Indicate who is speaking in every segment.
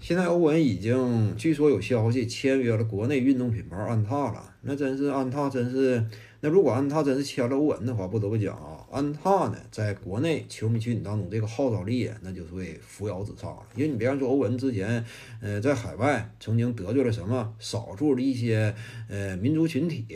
Speaker 1: 现在欧文已经据说有消息签约了国内运动品牌安踏了，那真是安踏真是，那如果安踏真是签了欧文的话，不得不讲啊，安踏呢在国内球迷群体当中这个号召力那就是会扶摇直上了。因为你别看说欧文之前，呃，在海外曾经得罪了什么少数的一些呃民族群体，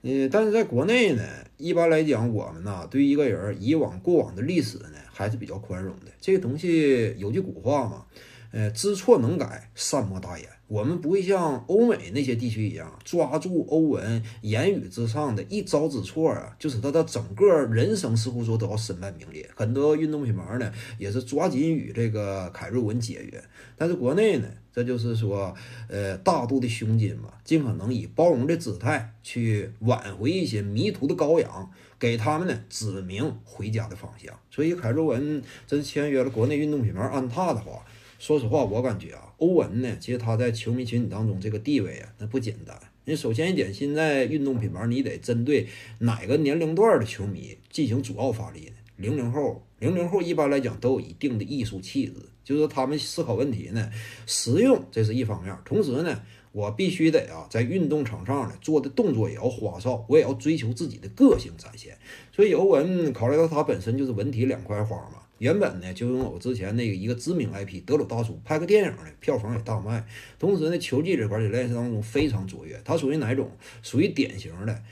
Speaker 1: 呃，但是在国内呢，一般来讲我们呐对一个人以往过往的历史呢还是比较宽容的。这个东西有句古话嘛。呃，知错能改，善莫大焉。我们不会像欧美那些地区一样，抓住欧文言语之上的一招之错啊，就使他的整个人生似乎说都要身败名裂。很多运动品牌呢，也是抓紧与这个凯瑞文解约。但是国内呢，这就是说，呃，大度的胸襟嘛，尽可能以包容的姿态去挽回一些迷途的羔羊，给他们呢指明回家的方向。所以凯瑞文真签约了国内运动品牌安踏的话。说实话，我感觉啊，欧文呢，其实他在球迷群体当中这个地位啊，那不简单。你首先一点，现在运动品牌你得针对哪个年龄段的球迷进行主要发力呢？零零后，零零后一般来讲都有一定的艺术气质，就是他们思考问题呢，实用这是一方面，同时呢，我必须得啊，在运动场上呢做的动作也要花哨，我也要追求自己的个性展现。所以欧文考虑到他本身就是文体两块花嘛。原本呢，就用我之前那个一个知名 IP 德鲁大叔拍个电影呢，票房也大卖。同时呢，球技这块在联赛当中非常卓越。他属于哪种？属于典型的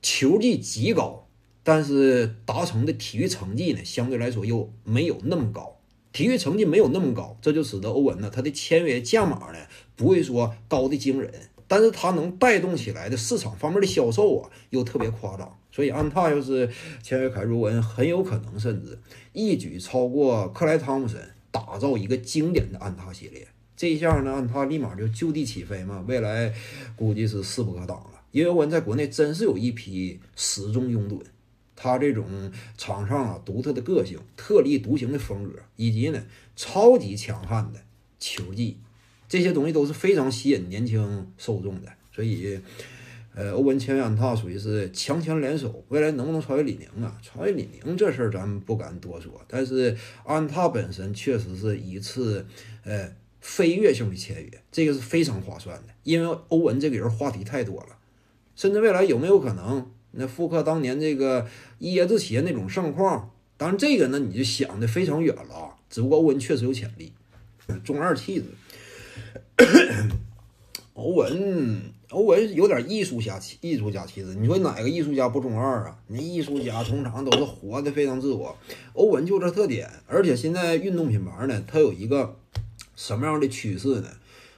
Speaker 1: 球技极高，但是达成的体育成绩呢，相对来说又没有那么高。体育成绩没有那么高，这就使得欧文呢，他的签约价码呢，不会说高的惊人。但是它能带动起来的市场方面的销售啊，又特别夸张，所以安踏要是签约凯瑞文，很有可能甚至一举超过克莱汤普森，打造一个经典的安踏系列。这一下呢，安踏立马就就地起飞嘛，未来估计是势不可挡了。因为欧文在国内真是有一批始终拥趸，他这种场上啊独特的个性、特立独行的风格，以及呢超级强悍的球技。这些东西都是非常吸引年轻受众的，所以，呃，欧文签约安踏属于是强强联手，未来能不能超越李宁啊？超越李宁这事儿咱们不敢多说，但是安踏本身确实是一次呃飞跃性的签约，这个是非常划算的，因为欧文这个人话题太多了，甚至未来有没有可能那复刻当年这个椰子鞋那种盛况？当然这个呢你就想的非常远了啊，只不过欧文确实有潜力，中二气质。欧文，欧文有点艺术家气，艺术家气质。你说哪个艺术家不中二啊？那艺术家通常都是活的非常自我。欧文就这特点，而且现在运动品牌呢，它有一个什么样的趋势呢？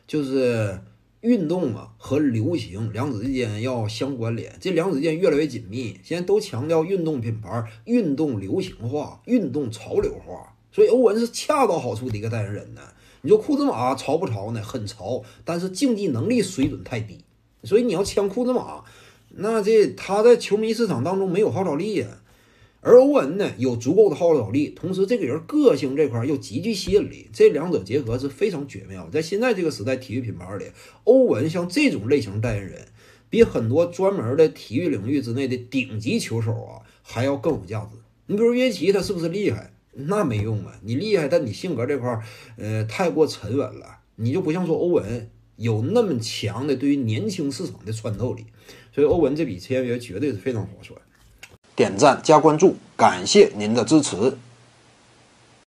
Speaker 1: 就是运动啊和流行两者之间要相关联，这两者之间越来越紧密。现在都强调运动品牌运动流行化、运动潮流化，所以欧文是恰到好处的一个代言人呢。你说库兹马潮不潮呢？很潮，但是竞技能力水准太低，所以你要签库兹马，那这他在球迷市场当中没有号召力呀。而欧文呢，有足够的号召力，同时这个人个性这块又极具吸引力，这两者结合是非常绝妙。在现在这个时代，体育品牌里，欧文像这种类型代言人，比很多专门的体育领域之内的顶级球手啊还要更有价值。你比如约基，他是不是厉害？那没用啊！你厉害，但你性格这块儿，呃，太过沉稳了。你就不像说欧文有那么强的对于年轻市场的穿透力。所以欧文这笔签约绝对是非常划算。点赞加关注，感谢您的支持。